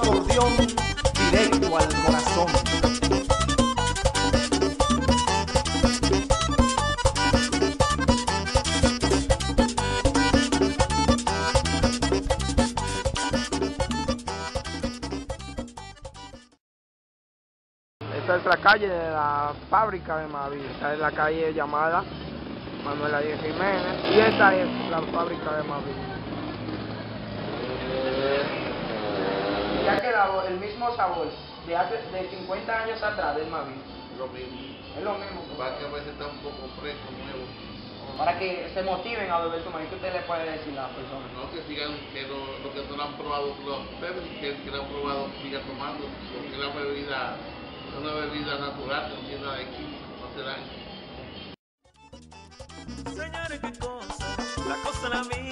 directo al corazón. Esta es la calle de la fábrica de Mavi. Esta es la calle llamada Manuela Díaz Jiménez. Y esta es la fábrica de Mavi. Y ha quedado el mismo sabor de hace de 50 años atrás del Mavi. Lo mismo. Es lo mismo. Va que a veces está un poco fresco, nuevo. Para que se motiven a beber su maíz, ¿qué usted le puede decir a las personas? No que sigan, que lo, lo que no lo han probado, prueben, que el que lo han probado siga tomando, porque la bebida es una bebida natural, no tiene nada de químico, no te daña. Señores, qué cosa, la cosa la vida.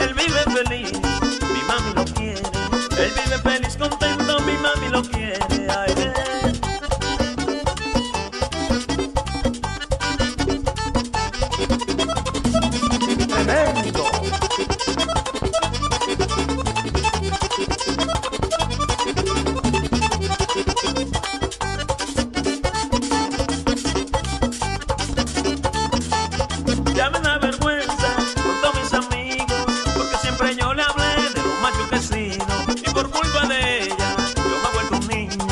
Él vive feliz, mi mami lo quiere. Él vive feliz, yo le hablé de he sido. Y por culpa de ella, yo me he vuelto un niño.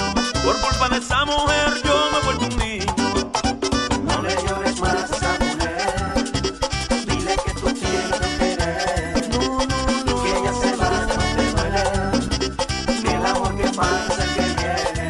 Por culpa de esa mujer, yo me he vuelto un niño. No le llores más a esa mujer. Dile que tú tienes que querer. No, no, no. Que ella se vaya, no te duele. Que el amor que pasa que viene.